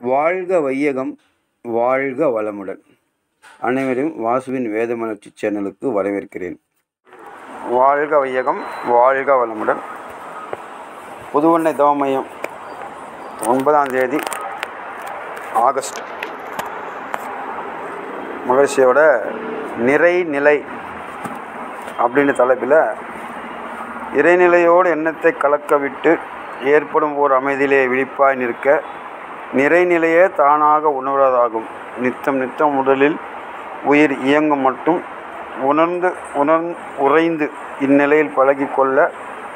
வாழ்க வையகம் வாழ்க வளமுடன். அனைவரும் வாசுவின் வேதமலர்ச்சி சேனலுக்கு வரவேற்கிறேன். வாழ்க வையகம் வாழ்க வளமுடன். புதுவண்ணை தவமையம் ஒன்பதாம் தேதி ஆகஸ்ட். மகிழ்ச்சியோட நிறை நிலை அப்படின்னு தலைப்பில் இறைநிலையோடு எண்ணத்தை கலக்க விட்டு ஏற்படும் ஓர் அமைதியிலே விழிப்பாய் நிற்க நிறைநிலையே தானாக உணர்வதாகும் நித்தம் நித்தம் உடலில் உயிர் இயங்கும் மட்டும் உணர்ந்து உணர் உறைந்து இந்நிலையில் பழகிக்கொள்ள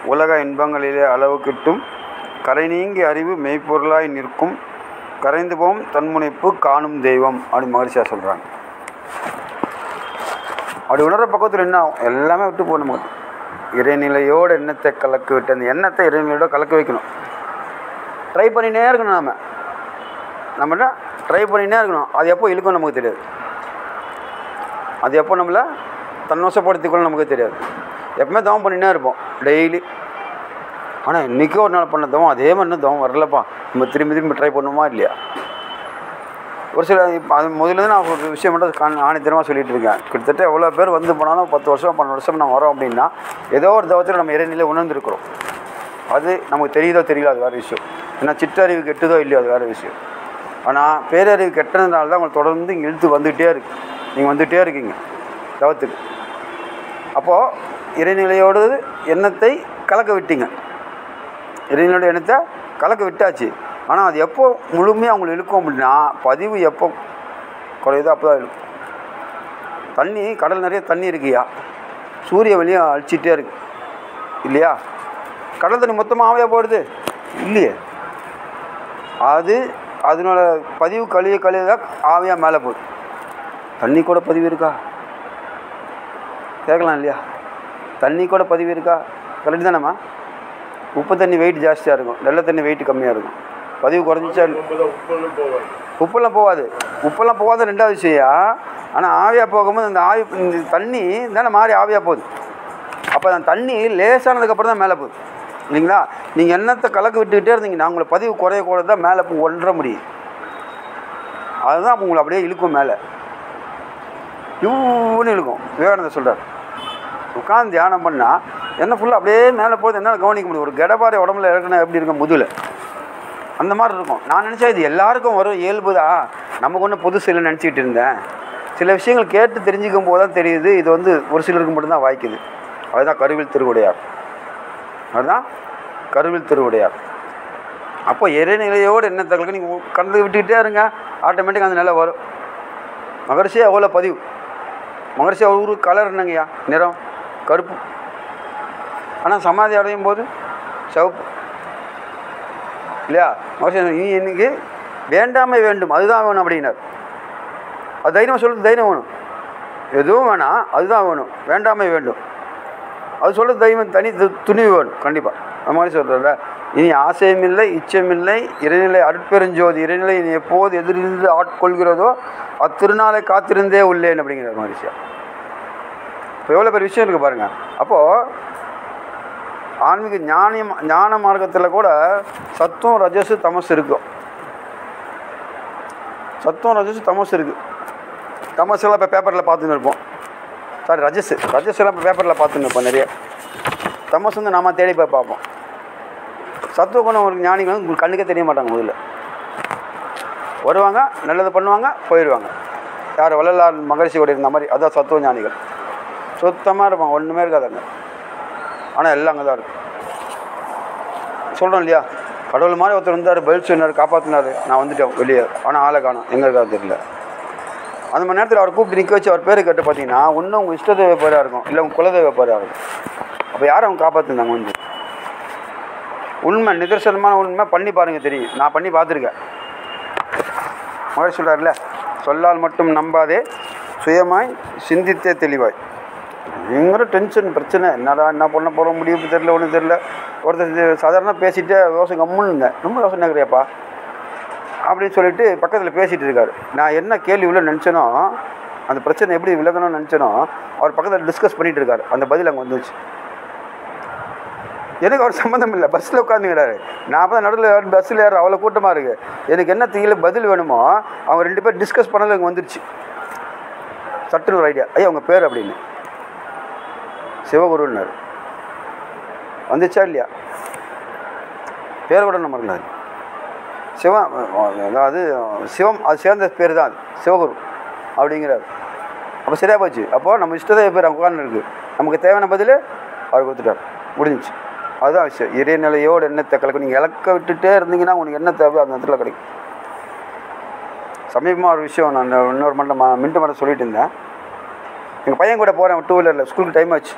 உலக இன்பங்களிலே அளவு கிட்டும். கரை நீங்கி அறிவு மெய்ப்பொருளாய் நிற்கும். கரைந்து போம் தன்முனைப்பு காணும் தெய்வம் அப்படின்னு மகிழ்ச்சியாக சொல்கிறாங்க அப்படி உணர்ற பக்கத்தில் என்ன ஆகும்? எல்லாமே விட்டு போகணும் இறைநிலையோடு எண்ணத்தை கலக்க விட்டு அந்த எண்ணத்தை இறைநிலையோட கலக்க வைக்கணும். ட்ரை பண்ணினே இருக்கணும் நாம். நம்ம என்ன ட்ரை பண்ணினே இருக்கணும். அது எப்போ இழுக்கும் நமக்கு தெரியாது. அது எப்போ நம்மளை தன்வசப்படுத்திக்கொள்ள நமக்கு தெரியாது. எப்பவுமே தவம் பண்ணினே இருப்போம். டெய்லி ஆனால் இன்றைக்கி ஒரு நாள் பண்ண தவம் அதே மாதிரி இன்னும் தவம் வரலப்பா. நம்ம திரும்பி திரும்பி ட்ரை பண்ணுமா இல்லையா? ஒரு சில இப்போ அது முதல்ல நான் ஒரு விஷயம் மட்டும் காண ஆணித்தரமாக சொல்லிட்டு இருக்கேன். கிட்டத்தட்ட எவ்வளோ பேர் வந்து போனாலும் பத்து வருஷம் பன்னெண்டு வருஷம் நம்ம வரோம் அப்படின்னா ஏதோ ஒரு தவத்தில் நம்ம இறைநிலை உணர்ந்துருக்குறோம். அது நமக்கு தெரியுதோ தெரியல அது வேறு விஷயம். ஏன்னா சிற்றறிவு கெட்டுதோ இல்லையோ அது வேறு விஷயம். ஆனால் பேரறிவு கெட்டதுனால தான் உங்களை தொடர்ந்து இங்கே இழுத்து வந்துகிட்டே இருக்கு. நீங்கள் வந்துகிட்டே இருக்கீங்க தவத்துக்கு. அப்போது இறைநிலையோடு எண்ணத்தை கலக்க விட்டீங்க. இறைநிலையோட எண்ணத்தை கலக்க விட்டாச்சு. ஆனால் அது எப்போ முழுமையாக அவங்களை இழுக்கும் அப்படின்னா பதிவு எப்போ குறையுதோ அப்போ தான் இழுக்கும். தண்ணி கடல் நிறைய தண்ணி இருக்குயா? சூரிய வழியாக அழிச்சிட்டே இருக்கு. இல்லையா? கடல் தண்ணி மொத்தமாக ஆவையாக போடுது இல்லையே? அது அதனோட பதிவு கழிய கழிய தான் ஆவியாக மேலே போகுது. தண்ணி கூட பதிவு இருக்கா? கேட்கலாம் இல்லையா? தண்ணி கூட பதிவு இருக்கா? கரெக்டு தானேம்மா? உப்பு தண்ணி வெயிட் ஜாஸ்தியாக இருக்கும். வெள்ளை தண்ணி வெயிட் கம்மியாக இருக்கும். பதிவு குறைஞ்சிச்சா உப்பெல்லாம் போகாது. உப்பெல்லாம் போகாத ரெண்டாவது விஷயம். ஆனால் ஆவியாக போகும்போது அந்த ஆவி தண்ணி தானே மாறி ஆவியாக போகுது. அப்போ அந்த தண்ணி லேசானதுக்கப்புறம் தான் மேலே போகுது. இல்லைங்களா? நீங்கள் எண்ணத்தை கலக்க விட்டுக்கிட்டே இருந்தீங்கன்னா உங்களை பதிவு குறைய கூட தான் மேலே போய் ஒன்ற முடியும் அதுதான் உங்களை அப்படியே இழுக்கும் மேலே. இவ்வளோ இழுக்கும். விவேகானந்தர் சொல்கிறார் உட்காந்து தியானம் பண்ணால் என்ன ஃபுல்லாக அப்படியே மேலே போகுது. என்னால் கவனிக்க முடியும். ஒரு கடப்பாறை உடம்புல இருக்கணும் எப்படி இருக்கும் முதுகில்? அந்த மாதிரி இருக்கும். நான் நினச்சா இது எல்லாருக்கும் வரும். இயல்புதா? நமக்கு ஒன்றும் புதுசு இல்லைன்னு நினச்சிக்கிட்டு இருந்தேன். சில விஷயங்கள் கேட்டு தெரிஞ்சுக்கும் போது தான் தெரியுது. இது வந்து ஒரு சிலருக்கு மட்டும்தான் வாய்க்குது. அதுதான் கருவில் திருவுடையார். அதுதான் கருவில் திருவுடையார். அப்போ இறைநிலையோடு என்ன தகவலுக்கு நீங்கள் கடந்து விட்டுக்கிட்டே இருங்க. ஆட்டோமேட்டிக்காக அந்த நிலை வரும். மகரிஷியாக எவ்வளோ பதிவு. மகரிஷி ஒரு கலர் என்னங்கய்யா? நிறம் கருப்பு. ஆனால் சமாதி அடையும் போது சிவப்பு. இல்லையா? மகரிஷி நீ இன்னைக்கு வேண்டாமை வேண்டும். அதுதான் வேணும் அப்படின்னார். அது தைரியமாக சொல்கிறது தைரியம் வேணும். எதுவும் வேணாம். அதுதான் வேணும். வேண்டாமை வேண்டும். அது சொல்கிறது தெய்வம் தனி துணிவு வேணும் கண்டிப்பாக அந்த மாதிரி சொல்கிறதில்ல இனி ஆசையும் இல்லை இச்சம் இல்லை இறைநிலை அருட்பெருஞ்சோதி இறைநிலை இனி எப்போது எதிரிருந்து ஆட்கொள்கிறதோ அத்திருநாளை காத்திருந்தே உள்ளேன் அப்படிங்கிற மகிழ்ச்சியா இப்போ எவ்வளோ பெரிய விஷயம் இருக்குது பாருங்கள் அப்போது ஆன்மீக ஞானியம் ஞான மார்க்கத்தில் கூட சத்துவம் ரஜசு தமசு இருக்கும் சத்துவம் ரஜசு தமசு இருக்குது தமசெல்லாம் இப்போ பேப்பரில் பார்த்துன்னு இருப்போம். சாரி ரஜஸ் ரஜஸ் எல்லாம் இப்போ பேப்பரில் பார்த்துன்னு இருப்போம் நிறைய. தமஸ் வந்து நாம தேடி போய் பார்ப்போம். சத்துவகுணம் ஒரு ஞானிகள் வந்து உங்களுக்கு கண்ணுக்கே தெரிய மாட்டாங்க முதல்ல. வருவாங்க நல்லது பண்ணுவாங்க போயிடுவாங்க யார் வள்ளலார் மகரிஷியோட இருந்த மாதிரி அதான் சத்துவ ஞானிகள். சுத்தமாக இருப்பாங்க ஒன்றுமே இருக்காதாங்க. ஆனால் எல்லாம் அங்கே தான் இருக்கும் சொல்கிறோம் இல்லையா? கடவுள் மாதிரி ஒருத்தர் இருந்தார் பதில் சொன்னார் காப்பாற்றினார் நான் வந்துட்டேன் வெளியே. ஆனால் ஆளை காணும். எங்கே இருக்கா தெரியல. அந்த மாதிரி நேரத்தில் அவர் கூப்பிட்டு நிற்க வச்சு அவர் பேர் கேட்டு பார்த்தீங்கன்னா ஒன்று உங்கள் இஷ்ட தெய்வ பேராக இருக்கும். இல்லை உங்கள் குலதெய்வ பேராக இருக்கும். அப்போ யார் அவங்க காப்பாற்றுந்தாங்க வந்து? உண்மை நிதர்சனமான உண்மை பண்ணி பாருங்கள் தெரியும். நான் பண்ணி பார்த்துருக்கேன். மகர் சொல்கிறார்ல சொல்லால் மட்டும் நம்பாதே சுயமாய் சிந்தித்தே தெளிவாய். பயங்கர டென்ஷன் பிரச்சனை. என்னடா என்ன பண்ண போகிற முடிவு தெரில ஒன்றும் தெரில ஒருத்தர் சாதாரண பேசிட்டு யோசனை கம்முன்னு இருந்தேன். ரொம்ப யோசனை இருக்கிறியாப்பா அப்படின்னு சொல்லிட்டு பக்கத்தில் பேசிகிட்டு இருக்காரு. நான் என்ன கேள்வி உள்ள நினச்சேனோ அந்த பிரச்சனை எப்படி விலகணும்னு நினச்சேனோ அவர் பக்கத்தில் டிஸ்கஸ் பண்ணிகிட்டு இருக்காரு. அந்த பதில் அங்கே வந்துச்சு. எனக்கு அவர் சம்மந்தம் இல்லை. பஸ்ஸில் உட்காந்துக்கிறாரு நான் அப்போ நடுவில் பஸ்ஸில் ஏற அவ்வளோ கூட்டமாக இருக்குது எனக்கு என்ன தீயில பதில் வேணுமோ அவங்க ரெண்டு பேர் டிஸ்கஸ் பண்ணது இங்கே வந்துருச்சு. சட்டுன்னு ஒரு ஐடியா ஐயா உங்கள் பேர் அப்படின்னு. சிவகுருன்னார். வந்துச்சா இல்லையா? பேர் கூட நம்ம இல்லை சிவம் அதாவது சிவம் அது சேர்ந்த பேர் தான் அது சிவகுரு அப்படிங்கிறார். அப்போ சரியாக போச்சு. அப்போது நம்ம இஷ்டத்தை பேர் அவங்க உட்கார்ந்து நமக்கு தேவையான பதில் அவர் கொடுத்துட்டார். முடிஞ்சிச்சு. அதுதான் விஷயம். இறைநிலையோடு எண்ணத்தை கலக்கும் நீங்கள் இலக்க விட்டுட்டே இருந்தீங்கன்னா உங்களுக்கு என்ன தேவை அந்த இடத்துல கிடைக்கும். சமீபமாக ஒரு விஷயம் நான் இன்னொரு மண்டம் மின்ட்டு மட்டும் சொல்லிட்டு இருந்தேன். எங்கள் பையன் கூட போகிறேன் டூ வீலரில் ஸ்கூலுக்கு டைம் ஆச்சு.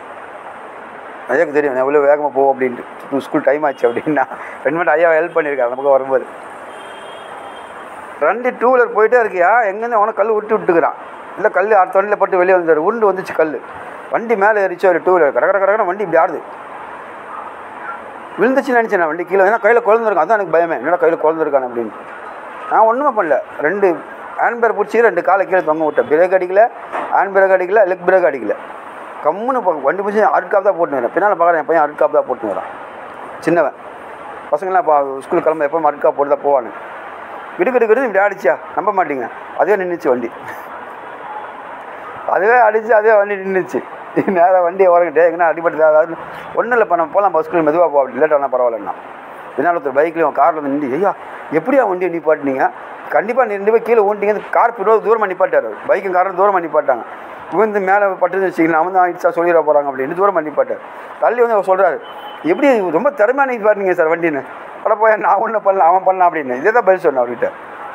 ஐயாக்கு தெரியும் நான் எவ்வளோ வேகமாக போவோம் அப்படின்ட்டு. ஸ்கூல் டைம் ஆச்சு அப்படின்னா ரெண்டு மணி ஐயா ஹெல்ப் பண்ணியிருக்காரு நமக்கு வரும்போது. ரெண்டு டூ வீலர் போயிட்டே இருக்கியா? எங்கேருந்து அவனை கல் விட்டு விட்டுக்கிறான். இல்லை கல் அடுத்த வண்டியில் பட்டு வெளியே வந்தார். உண்டு வந்துச்சு கல் வண்டி மேலே ஏறிச்சு ஒரு டூ வீலர் கடை கடை கடை வண்டி இப்படி ஆடுது. விழுந்துச்சுன்னு நினச்சேன் நான். வண்டி கீழே ஏன்னா கையில் குழந்திருக்கான் அதான் எனக்கு பயமே. என்னடா கையில் குழந்திருக்கான் அப்படின்னு. நான் ஒன்றுமே பண்ணல. ரெண்டு ஹேண்ட் பிரேக் பிடிச்சி ரெண்டு காலை கீழே தொங்க விட்டேன். பிரேக் அடிக்கல ஹேண்ட் பிரேக் அடிக்கல லெக் பிரேக் அடிக்கல. கம்முன்னு போ வண்டி பிடிச்சி அருட்காப் தான் போட்டுன்னு வரேன். பின்னால் பார்க்குறேன் என் பையன் அருட்காப் தான் போட்டுன்னு வரான். சின்னவன். பசங்களாம் இப்போ ஸ்கூல் கிளம்ப எப்போ அருட்காப் போட்டு தான் போவானு கிடுக்கிட்டு இப்படி ஆடிச்சியா நம்ப மாட்டீங்க. அதே நின்றுச்சு வண்டி. அதுவே அடிச்சு அதே வண்டி நின்றுச்சு நேராக வண்டியை உறங்கிட்டே எங்கன்னா அடிபட்டு அதாவது ஒன்றும் இல்லை நம்ம போகலாம் பஸ்ஸுக்கு மெதுவாக போக அப்படி லேட் ஆனால் பரவாயில்லண்ணா. என்ன ஒருத்தர் பைக்லேயும் காரில் வந்து நின்று ஐயா எப்படியா வண்டியை நிப்பாட்டினீங்க? கண்டிப்பாக நீ ரெண்டு பேர் கீழே ஊண்டிங்க கார் பிறகு தூரமாக நிப்பாட்டார். பைக்கும் காரும் தூரமாக நிப்பாட்டாங்க. விழுந்து மேலே பட்டுன்னு வச்சுக்கலாம் அவன் தான் ஆயிடுச்சா சொல்லிட போகிறாங்க அப்படின்னு தூரமாக நிப்பாட்டார். தள்ளி வந்து அவர் சொல்கிறாரு எப்படி ரொம்ப திறமையாக பாருங்க சார் வண்டின்னு. அட போய் நான் ஒன்றும் பண்ணல அவன் பண்ணலாம் அப்படின்னு. இதே தான் பதில் சொன்னேன் அவர்கிட்ட.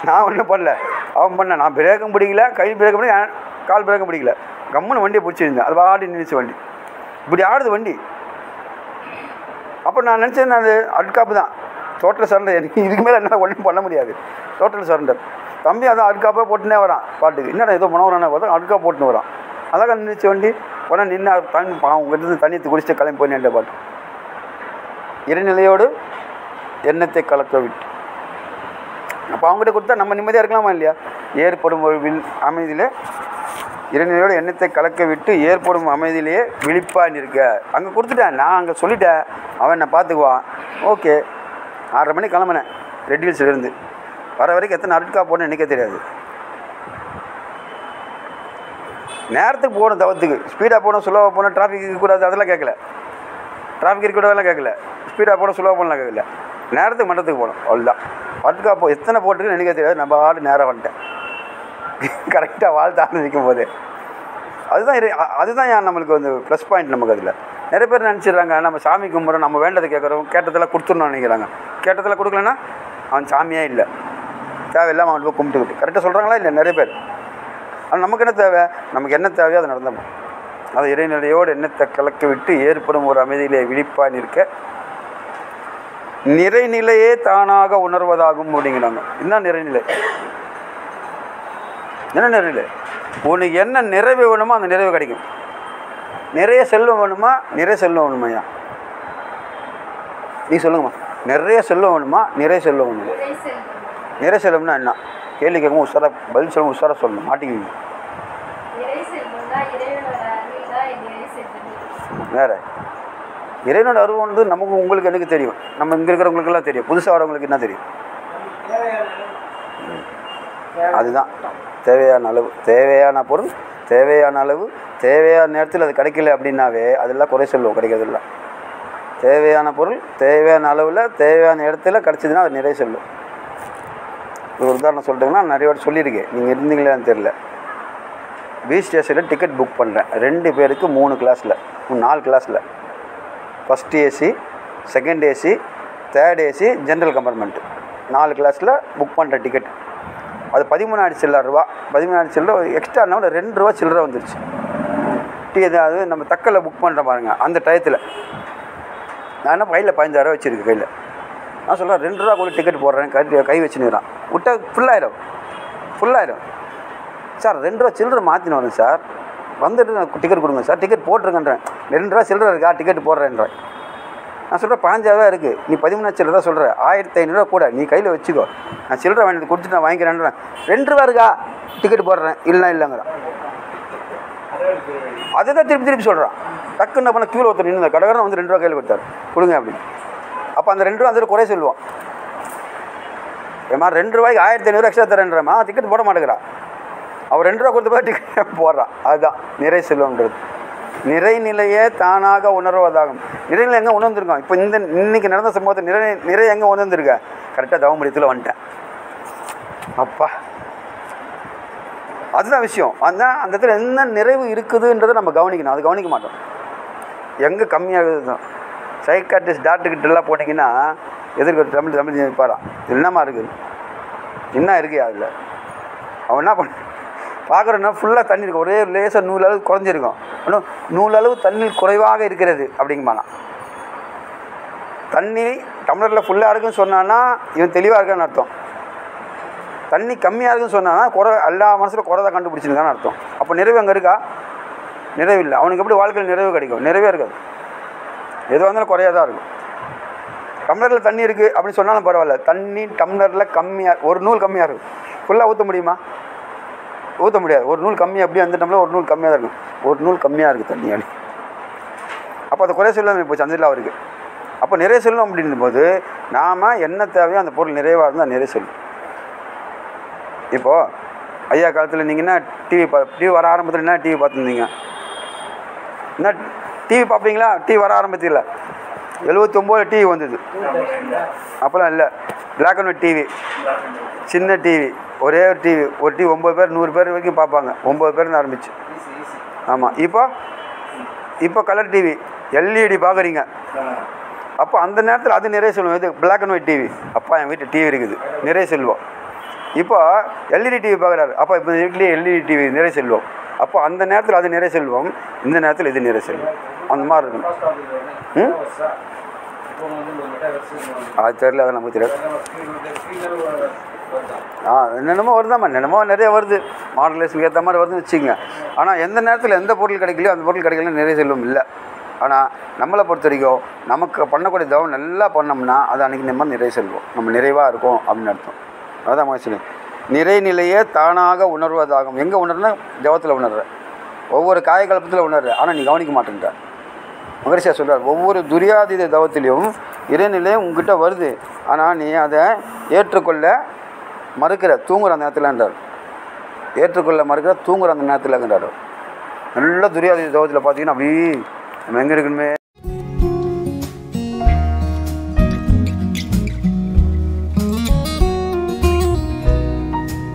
நான் ஒன்றும் பண்ணல அவன் பண்ண நான் பிரேக்கும் பிடிக்கல கை பிரேக்கும் பிடிக்கல கால் பிரேக்கும் பிடிக்கல. கம்முன்னு வண்டியை பிடிச்சிருந்தேன். அது ஆடி நின்றுச்சு வண்டி. இப்படி ஆடுது வண்டி. அப்போ நான் நினச்சேன் அது அட்காப்பு தான். டோட்டல் சரண்டர் எனக்கு இதுக்கு மேலே என்னால் ஒன்றும் பண்ண முடியாது. டோட்டல் சரண்டர் தம்பி அதான் அட்காப்பாக போட்டுனே வரான் பாட்டுக்கு. என்னடா ஏதோ மனவரான பார்த்தா அட்கா போட்டுன்னு வரான். அழகாக நின்றுச்சு வண்டி. உடனே நின்று தண்ணி அவங்க இருந்து தண்ணி குடிச்சிட்டு கிளம்பி போய் நின்ற பாட்டு. இறைநிலையோடு எண்ணத்தை கலக்க விட்டு அப்போ அவங்ககிட்ட கொடுத்தா நம்ம நிம்மதியாக இருக்கலாமா இல்லையா? ஏற்படும் ஒரு வில் இறைநிலையோட எண்ணத்தை கலக்க விட்டு ஏற்படும் அமைதியிலேயே விழிப்பாக இருக்க அங்கே கொடுத்துட்டேன் நான் அங்கே சொல்லிட்டேன். அவன் என்னை பார்த்துக்குவான். ஓகே. ஆறரை மணிக்கு கிளம்புனேன். ரெட் ஹில்ஸ்லேருந்து வர வரைக்கும் எத்தனை அருட்கா போடணும் நினைக்க தெரியாது. நேரத்துக்கு போகணும் தவத்துக்கு. ஸ்பீடாக போகணும் ஸ்லோவாக போகணும் டிராஃபிக் இருக்கக்கூடாது அதெல்லாம் கேட்கல. டிராஃபிக் இருக்கக்கூடாதெல்லாம் கேட்கல. ஸ்பீடாக போகணும் ஸ்லோவாக போகலாம் கேட்கல நேரத்துக்கு மண்டத்துக்கு போகணும். அவ்வளோதான் அருட்கா போ எத்தனை போட்டுருக்குன்னு நினைக்க தெரியாது. நம்ம ஆடு நேராக வந்துட்டேன். கரெக்டாக வாழ்த்து ஆரம்பிக்கும் போது. அதுதான் அதுதான் ஏன் நம்மளுக்கு வந்து ப்ளஸ் பாயிண்ட் நமக்கு அதில். நிறைய பேர் நினச்சிடுறாங்க நம்ம சாமி கும்பிட்றோம் நம்ம வேண்டதை கேட்குறோம் கேட்டதெல்லாம் கொடுத்துடணும்னு நினைக்கிறாங்க. கேட்டதெல்லாம் கொடுக்கலன்னா அவன் சாமியே இல்லை. தேவையில்லாமல் அவன் போய் கும்பிட்டுக்கிட்டு கரெக்டாக சொல்கிறாங்களா இல்லை நிறைய பேர்? ஆனால் நமக்கு என்ன தேவை? நமக்கு என்ன தேவையோ அது நடந்தோம் அது இறைநிலையோடு எண்ணத்தை கலக்க விட்டு ஏற்படும் ஒரு அமைதியிலே விழிப்பாக நிற்க நிறைநிலையே தானாக உணர்வதாகும் அப்படிங்கிறாங்க. இதுதான் நிறைநிலை? என்ன நிறைவு உனக்கு என்ன நிறைவு வேணுமோ அந்த நிறைவு கிடைக்கும். நிறைய செல்வம் வேணுமா? நிறைய செல்வம் வேணுமாய்யா நீ சொல்லுங்கம்மா. நிறைய செல்வம் வேணுமா? நிறைய செல்வம் வேணுமா? நிறைய செல்வம்னா என்ன? கேள்வி கேட்கும் உஷாரா பதில் சொல்லணும் உஷாரா சொல்லணும். மாட்டிக்குவீங்க வேற? இறைவனோட அருவம் வந்து நமக்கு உங்களுக்கு எனக்கு தெரியும். நம்ம இங்கே இருக்கிறவங்களுக்கெல்லாம் தெரியும். புதுசாக வரவங்களுக்கு என்ன தெரியும்? அதுதான். தேவையான அளவு தேவையான பொருள் தேவையான அளவு தேவையான நேரத்தில் அது கிடைக்கல அப்படின்னாவே அதெல்லாம் குறை சொல்லுவோம் கிடைக்கிறதில்ல. தேவையான பொருள் தேவையான அளவில் தேவையான இடத்துல கிடச்சிதுன்னா அது நிறைய சொல்லும். ஒரு உதாரணம் சொல்லிட்டீங்கன்னா நிறைய வாட்டி சொல்லியிருக்கேன். நீங்கள் இருந்தீங்களான்னு தெரில பீச் ஸ்டேஷனில் டிக்கெட் புக் பண்ணுறேன் ரெண்டு பேருக்கு மூணு கிளாஸில் நாலு கிளாஸில் first AC second AC third AC general compartment நாலு கிளாஸில் புக் பண்ணுற டிக்கெட் அது பதிமூணாயிரத்தி சில்லற ரூபா. பதிமூணாயிரத்தி சில்லற எக்ஸ்ட்ரா நம்ம ரெண்டு ரூபா சில்லற வந்துருச்சு. டீ அது நம்ம தக்கலை புக் பண்ணுற பாருங்க அந்த டயத்தில். நான் என்ன கையில் பதினஞ்சாயிரம் வச்சுருக்கு கையில். நான் சொல்கிறேன் ரெண்டு ரூபா கூட டிக்கெட் போடுறேன் கை கை வச்சுன்னுறான் விட்டா ஃபுல்லாயிடும் ஃபுல்லாயிடும் சார் ரெண்டு ரூபா சில்லறை மாற்றினு வரேன் சார். வந்துட்டு நான் டிக்கெட் கொடுங்க சார். டிக்கெட் போட்டிருக்கேன்றேன் ரெண்டு ரூபா சில்லறை இருக்கா? டிக்கெட் போடுறேன்றேன். நான் சொல்கிறேன் பாஞ்சாயிரம் இருக்குது நீ பதிமூணு சில்லறை தான் சொல்கிறேன் ஆயிரத்தி ஐநூறுரூவா கூட நீ கையில் வச்சுக்கோ. நான் சில்லறை வாங்கிட்டு கொடுத்துட்டு நான் வாங்கிக்கிறேன்றேன். ரெண்டு ரூபா இருக்கா? டிக்கெட் போடுறேன். இல்லைன்னா இல்லைங்கிறான். அதை தான் திருப்பி திருப்பி சொல்கிறான் டக்குன்னு என்ன பண்ண? கியூவில் ஒருத்தர் நின்று கடகரன் வந்து ரெண்டு ரூபா கையில் கொடுத்தாரு. கொடுங்க அப்படின்னு. அப்போ அந்த ரெண்டு ரூபா அந்த குறை சொல்லுவான். ஏமா ரெண்டு ரூபாய்க்கு ஆயிரத்தி ஐநூறு எக்ஸ்ட்ரா தரேன்றமா டிக்கெட் போட மாட்டேங்கிறான். அவர் ரெண்டு ரூபா கொடுத்து போய் டிக்கெட் போடுறான் அதுதான் நிறை செல்வம்ன்றது. நிறைநிலையே தானாக உணர்வதாகும். நிறைநிலை எங்கே உணர்ந்துருக்கோம்? இப்போ இந்த இன்னைக்கு நடந்த சம்பவத்தை நிறை நிறை எங்கே உணர்ந்துருக்க? கரெக்டாக தவமுடியத்தில் வந்துட்டேன். அப்பா. அதுதான் விஷயம். அந்த அந்த இடத்துல என்ன நிறைவு இருக்குதுன்றதை நம்ம கவனிக்கணும். அது கவனிக்க மாட்டோம். எங்கே கம்மியாகுது தான். சைக்காட்டிஸ்ட் டாக்டர்கிட்டலாம் போனீங்கன்னா எதிர்க்க தமிழ் தமிழ் பாரா என்னம்மா இருக்குது? என்ன இருக்கு அதில்? அவன் என்ன பண்ண பார்க்குறோன்னா ஃபுல்லாக தண்ணி இருக்கும். ஒரே லேசாக நூல் அளவு குறைஞ்சிருக்கும். ஆனால் நூலளவு தண்ணீர் குறைவாக இருக்கிறது அப்படிங்கம்மா தண்ணி டம்ளரில் ஃபுல்லாக இருக்குன்னு சொன்னான்னா இவன் தெளிவாக இருக்கான்னு அர்த்தம். தண்ணி கம்மியாக இருக்குன்னு சொன்னான்னா குறை எல்லா மனசில் குறை தான் கண்டுபிடிச்சிருக்கான்னு அர்த்தம். அப்போ நிறைவு அங்கே இருக்கா? நிறைவு இல்லை. அவனுக்கு எப்படி வாழ்க்கையில் நிறைவு கிடைக்கும்? நிறைவே இருக்காது. எதுவாக இருந்தாலும் குறையாக தான் இருக்கும். டம்ளரில் தண்ணி இருக்குது அப்படின்னு சொன்னாலும் பரவாயில்ல. தண்ணி டம்ளரில் கம்மியாக ஒரு நூல் கம்மியாக இருக்கும். ஃபுல்லாக ஊற்ற முடியுமா? ஊற்ற முடியாது. ஒரு நூல் கம்மியாக அப்படியே வந்துட்டோம்னா ஒரு நூல் கம்மியாக தான் இருக்கும். ஒரு நூல் கம்மியாக இருக்குது தண்ணி அப்படி அப்போ அதை குறை சொல்லாமல் போச்சு. அந்த இதில் அவருக்கு. அப்போ நிறைய சொல்லணும் அப்படின்னும் போது நாம் என்ன தேவையோ அந்த பொருள் நிறைவாக இருந்தால் நிறைய சொல்லும் இப்போது ஐயா காலத்தில் நீங்கள் என்ன டிவி பா டிவி வர ஆரம்பத்தில் என்ன டிவி பார்த்துருந்தீங்க? என்ன டிவி பார்ப்பீங்களா? டிவி வர ஆரம்பத்தில் எழுபத்தொம்போது டிவி வந்தது. அப்போல்லாம் இல்லை. பிளாக் அண்ட் ஒயிட் டிவி சின்ன டிவி ஒரே ஒரு டிவி ஒரு டிவி ஒம்பது பேர் நூறு பேர் வரைக்கும் பார்ப்பாங்க. ஒம்பது பேர்னு ஆரம்பிச்சு. ஆமாம் இப்போ? இப்போ கலர் டிவி எல்இடி பார்க்குறீங்க. அப்போ அந்த நேரத்தில் அது நிறைய சொல்லுவோம். இது பிளாக் அண்ட் ஒயிட் டிவி அப்பா என் வீட்டில் டிவி இருக்குது. நிறைய செல்வம் இப்போ எல்இடி டிவி பார்க்குறாரு. அப்போ இப்போ வீட்லேயே எல்இடி டிவி நிறைய செல்வம் அப்போ அந்த நேரத்தில் அது நிறைய செல்வம் இந்த நேரத்தில் இது நிறைய செல்வம் அந்த மாதிரி இருக்கணும் ம்? அது தெரியல அது நமக்கு தெரியாது ஆ என்னென்னமோ வருதாம்மா என்னென்னமோ நிறைய வருது. மாடலேஷனுக்கு ஏற்ற மாதிரி வருதுன்னு வச்சுக்கோங்க. ஆனால் எந்த நேரத்தில் எந்த பொருள் கிடைக்கலையோ அந்த பொருள் கிடைக்கலன்னு நிறைய செல்வம் இல்லை. ஆனால் நம்மளை பொறுத்த வரைக்கும் நமக்கு பண்ணக்கூடிய தவம் நல்லா பண்ணோம்னா அது அன்றைக்கி நம்ம நிறைய செல்வோம். நம்ம நிறைவாக இருக்கோம் அப்படின்னு அர்த்தம். அதான் மகேஸ்வரி நிறைநிலையே தானாக உணர்வதாகும். எங்கே உணர்னா ஜவத்தில் உணர்ற ஒவ்வொரு காயகல்பத்தில் உணர்ற ஆனால் நீ கவனிக்க மாட்டேன்ட்ட மகரிஷியா சொல்கிறார் ஒவ்வொரு துரியாதீத தவத்திலையும் இறைநிலையும் உங்ககிட்ட வருது ஆனால் நீ அதை ஏற்றுக்கொள்ள மறுக்கிற தூங்குற அந்த நேரத்தில்ன்றார் ஏற்றுக்கொள்ள மறுக்கிற தூங்குற அந்த நேரத்தில்ங்கிறார் நல்ல துரியாதீத தவத்தில் பார்த்தீங்கன்னா அப்படி நம்ம எங்கே இருக்கணுமே?